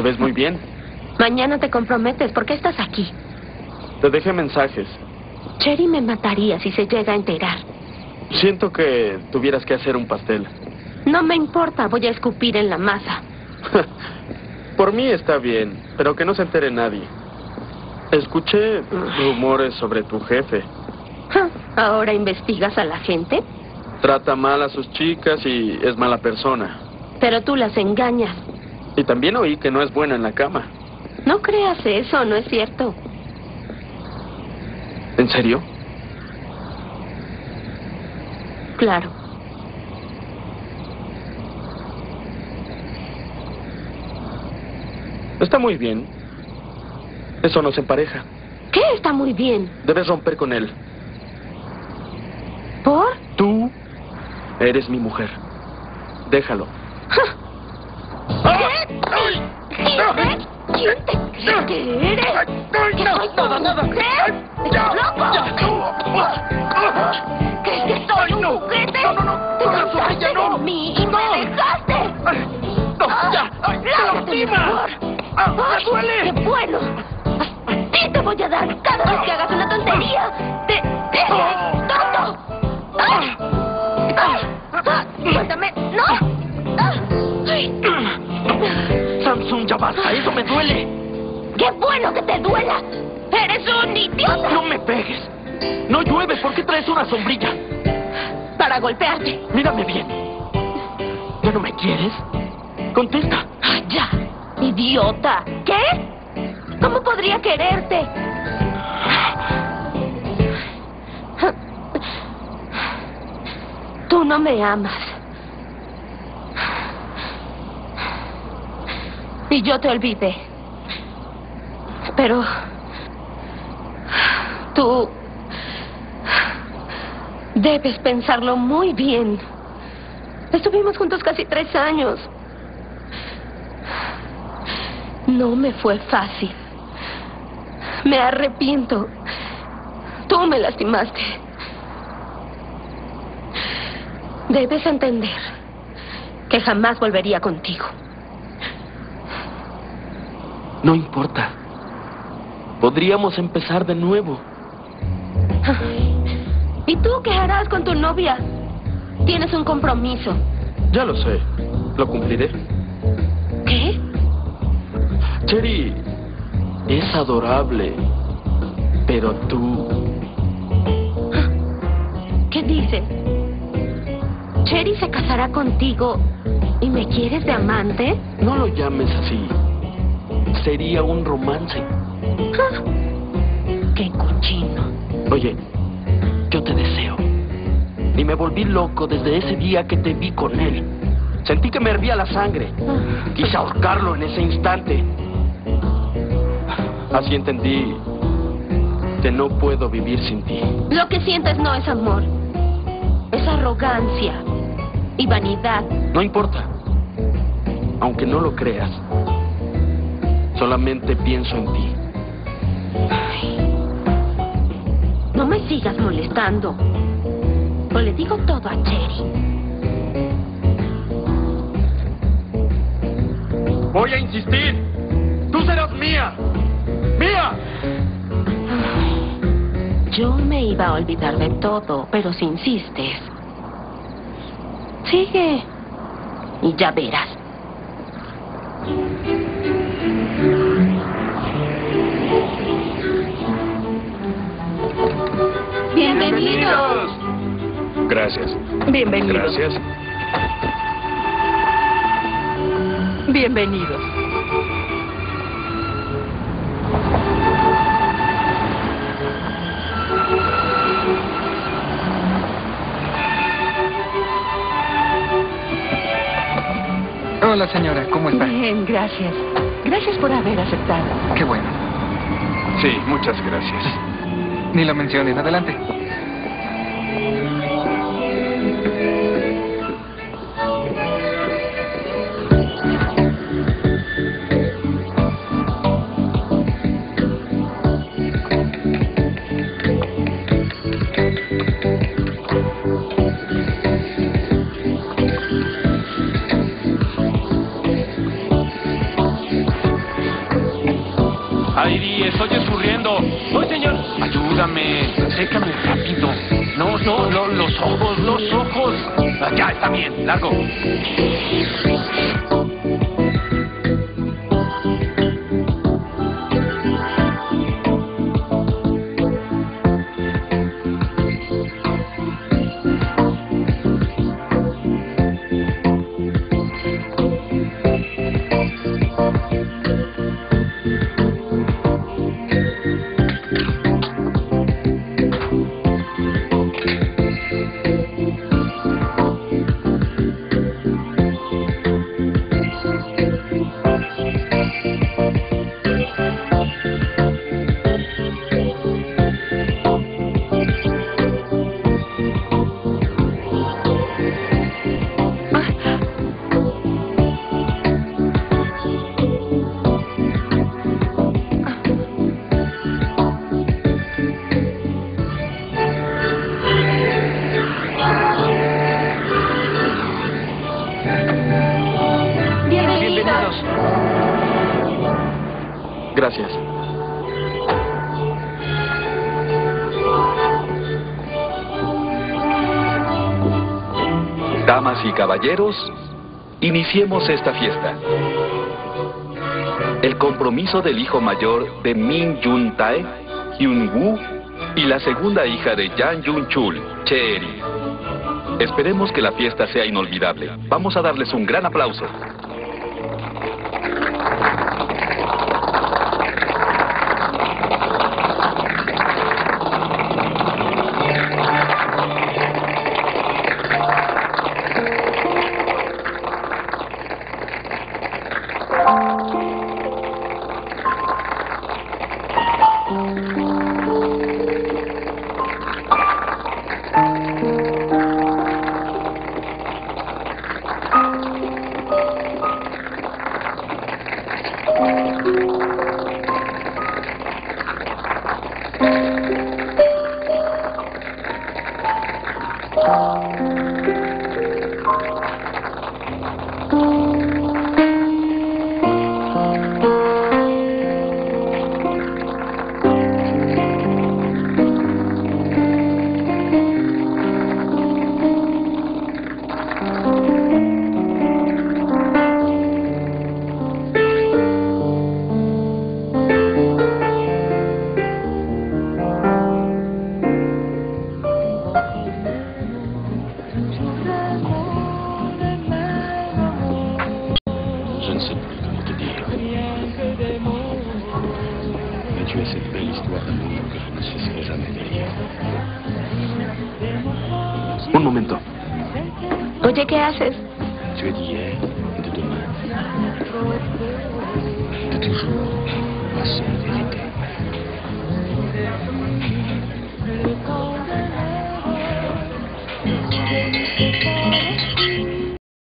Te ves muy bien. Mañana te comprometes. ¿Por qué estás aquí? Te dejé mensajes. Cherry me mataría si se llega a enterar. Siento que tuvieras que hacer un pastel. No me importa, voy a escupir en la masa. Por mí está bien, pero que no se entere nadie. Escuché rumores sobre tu jefe. ¿Ahora investigas a la gente? Trata mal a sus chicas y es mala persona. Pero tú las engañas. Y también oí que no es buena en la cama. No creas eso, no es cierto. ¿En serio? Claro. Está muy bien. Eso nos empareja. ¿Qué está muy bien? Debes romper con él. ¿Por? Tú eres mi mujer. Déjalo. Crees que eres? ¿Que soy tu mujer? ¿Estás loco? ¿Crees que soy un juguete? Te cansaste de mí y me dejaste. ¡No, ya! ¡Lárgate mejor! ¡Ah, me duele! ¡Qué bueno! Sí te voy a dar cada vez que hagas una tontería. ¡Te... te... tonto! ¡Ah! ¡Ah! ¡Ah! ¡Suéltame! ¡No! ¡Ah! ¡Ay! Samsung, ya basta, eso me duele. ¡Qué bueno que te duela! ¡Eres un idiota! No me pegues. No llueve, ¿por qué traes una sombrilla? Para golpearte. Mírame bien. ¿Ya no me quieres? Contesta. Ah, ¡Ya! ¡Idiota! ¿Qué? ¿Cómo podría quererte? Tú no me amas. Y yo te olvidé. Pero... Tú... Debes pensarlo muy bien. Estuvimos juntos casi tres años. No me fue fácil. Me arrepiento. Tú me lastimaste. Debes entender que jamás volvería contigo. No importa. Podríamos empezar de nuevo. ¿Y tú qué harás con tu novia? Tienes un compromiso. Ya lo sé. Lo cumpliré. ¿Qué? Cherry es adorable. Pero tú... ¿Qué dices? ¿Cherry se casará contigo y me quieres de amante? No lo llames así. Sería un romance. Ah, ¡Qué cochino! Oye, yo te deseo. Y me volví loco desde ese día que te vi con él. Sentí que me hervía la sangre. Quise ahorcarlo en ese instante. Así entendí que no puedo vivir sin ti. Lo que sientes no es amor. Es arrogancia y vanidad. No importa. Aunque no lo creas. Solamente pienso en ti. No me sigas molestando. O le digo todo a Cherry. Voy a insistir. Tú serás mía. ¡Mía! Yo me iba a olvidar de todo, pero si insistes. Sigue. Y ya verás. Bienvenidos. Gracias. Bienvenidos. Gracias. Bienvenidos. Hola, señora, ¿cómo está? Bien, gracias. Gracias por haber aceptado. Qué bueno. Sí, muchas gracias. Ni lo mencionen. Adelante. Airi, estoy escurriendo. ¡Oh, señor! Ayúdame. Sécame rápido. No, no, lo- los ojos, los ojos. Ya, está bien. Largo. Gracias. Damas y caballeros, iniciemos esta fiesta. El compromiso del hijo mayor de Min Jun Tae, Hyun Woo, y la segunda hija de Yang Jun Chul, Cheeri. Esperemos que la fiesta sea inolvidable. Vamos a darles un gran aplauso. Un momento. Oye, ¿qué haces?